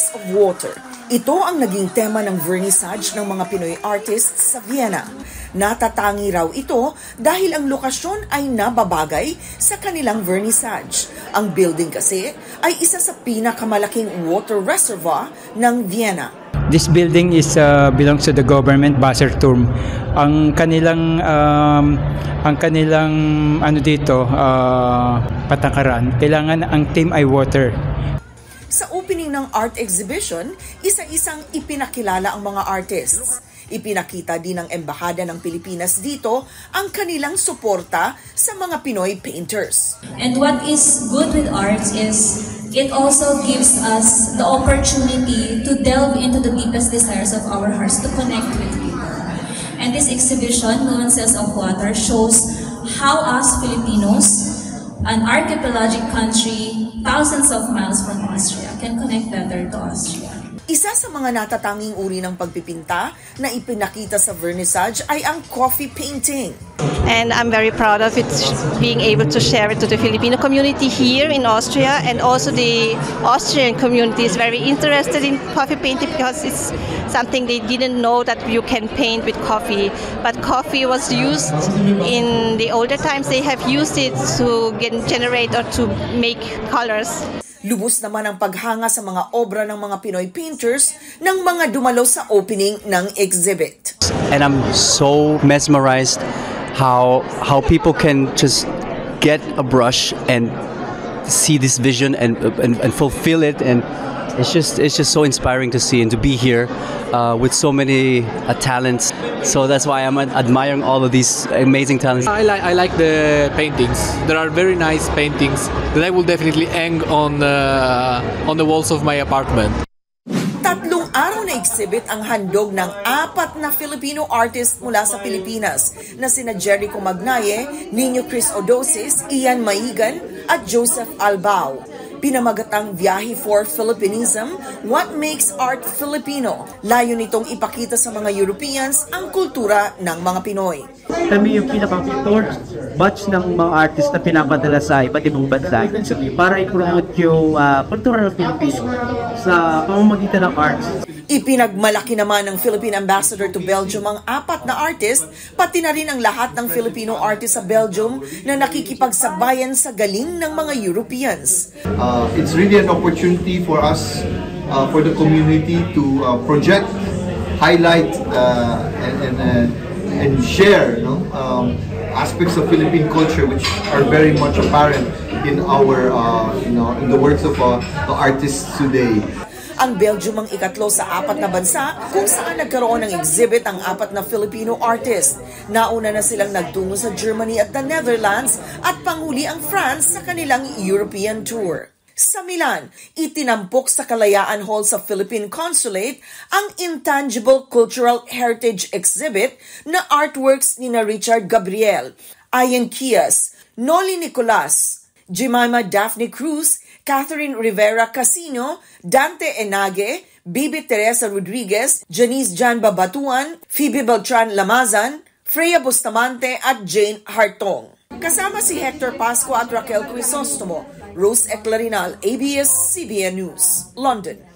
Essence of Water. Ito ang naging tema ng vernissage ng mga Pinoy artists sa Vienna. Natatangi raw ito dahil ang lokasyon ay nababagay sa kanilang vernissage. Ang building kasi ay isa sa pinakamalaking water reservoir ng Vienna. This building is uh, belongs to the government Wasserturm. Ang kanilang um, ang kanilang ano dito uh, patakaran, kailangan ang team ay water. Sa opening ng art exhibition, isa-isang ipinakilala ang mga artists. Ipinakita din ng Embahada ng Pilipinas dito ang kanilang suporta sa mga Pinoy painters. And what is good with arts is it also gives us the opportunity to delve into the deepest desires of our hearts to connect with people. And this exhibition, Nuances of Water, shows how us Filipinos, an archipelagic country thousands of miles from Austria, can connect better to Austria. Isa sa mga natatanging uri ng pagpipinta na ipinakita sa vernissage ay ang coffee painting. and I'm very proud of it being able to share it to the Filipino community here in Austria. And also the Austrian community is very interested in coffee painting because it's something they didn't know that you can paint with coffee. But coffee was used in the older times. They have used it to generate or to make colors Lubos naman ang paghanga sa mga obra ng mga Pinoy painters ng mga dumalo sa opening ng exhibit. and I'm so mesmerized how how people can just get a brush and see this vision and and, and fulfill it and it's just it's just so inspiring to see and to be here uh, with so many uh, talents so that's why I'm admiring all of these amazing talents I like I like the paintings. There are very nice paintings that I will definitely hang on uh, on the walls of my apartment. Tatlong araw na exhibit ang handog ng apat na Filipino artist mula sa Pilipinas na sina Jericho Magnaye, Nino Chris Odosis, Ian Maigan at Joseph Albao. Pinamagatang Biyahe for Philippinism, What Makes Art Filipino. Layo nitong ipakita sa mga Europeans ang kultura ng mga Pinoy. kami yung pinaka-third batch ng mga artist na pinapadala sa iba't ibang bansa para i-promote yung uh, kultura ng Pilipino sa pamamagitan ng arts. Ipinagmalaki naman ng Philippine Ambassador to Belgium ang apat na artist, pati na rin ang lahat ng Filipino artist sa Belgium na nakikipagsabayan sa galing ng mga Europeans. Uh, it's really an opportunity for us, uh, for the community to uh, project, highlight, uh, and, and, uh, and share no? um, aspects of Philippine culture which are very much apparent in our, uh, you know, in the works of uh, the artists today. Ang Belgium ang ikatlo sa apat na bansa kung saan nagkaroon ng exhibit ang apat na Filipino artist. Nauna na silang nagtungo sa Germany at the Netherlands at panghuli ang France sa kanilang European tour. Sa Milan, itinampok sa Kalayaan Hall sa Philippine Consulate ang Intangible Cultural Heritage Exhibit na artworks ni na Richard Gabriel, Ian Kias, Noli Nicolas, Jemima Daphne Cruz, Catherine Rivera Casino, Dante Enage, Bibi Teresa Rodriguez, Janice Jan Babatuan, Phoebe Beltran Lamazan, Freya Bustamante at Jane Hartong. Kasama si Hector Pasco at Raquel Crisostomo, Rose Eclarinal, ABS-CBN News, London.